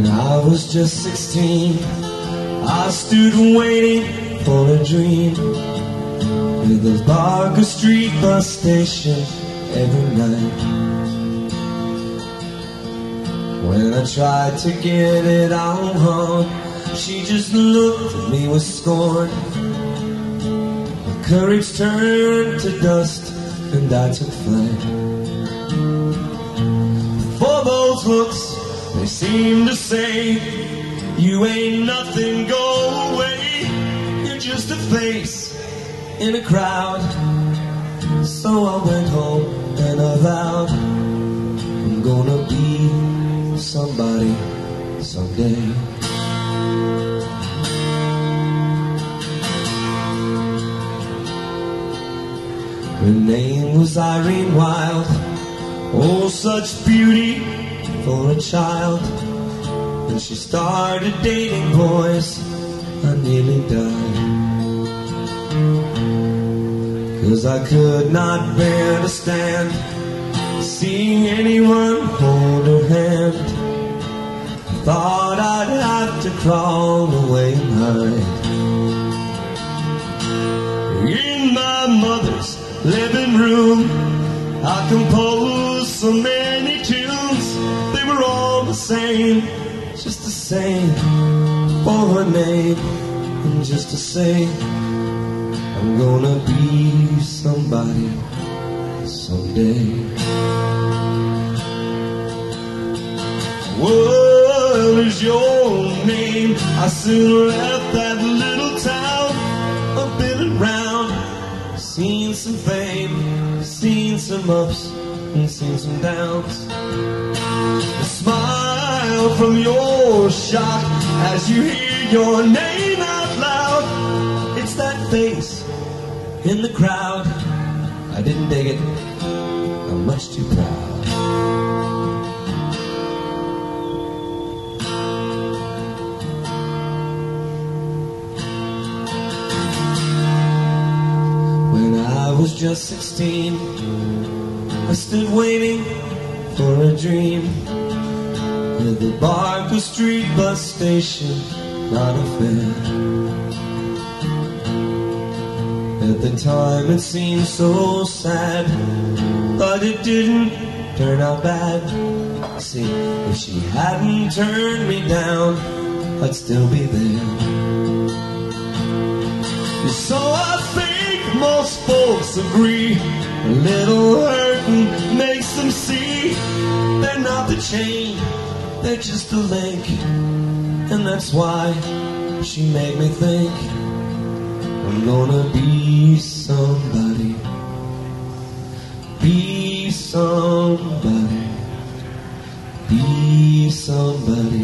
I was just 16, I stood waiting for a dream. Near the Barker Street bus station every night. When I tried to get it on home She just looked at me with scorn. My courage turned to dust and I took flight. For those looks they seem to say, You ain't nothing, go away. You're just a face in a crowd. So I went home and I vowed, I'm gonna be somebody someday. Her name was Irene Wilde. Oh, such beauty for a child. When she started dating boys, I nearly died. Cause I could not bear to stand seeing anyone hold her hand. I thought I'd have to crawl away and hide. In my mother's living room, I composed so many the same, just the same for her name, and just to say, I'm gonna be somebody someday. What is your name? I soon left that little town, I've been around, seen some fame, seen some ups, and seen some downs. A smile from your shot as you hear your name out loud. It's that face in the crowd. I didn't dig it. I'm much too proud. When I was just 16, I stood waiting for a dream at the Barker Street bus station, not a fair. At the time it seemed so sad, but it didn't turn out bad. See, if she hadn't turned me down, I'd still be there. So I think most folks agree, a little hurting makes them see they're not the chain, they're just a link, and that's why she made me think. I'm gonna be somebody. Be somebody. Be somebody.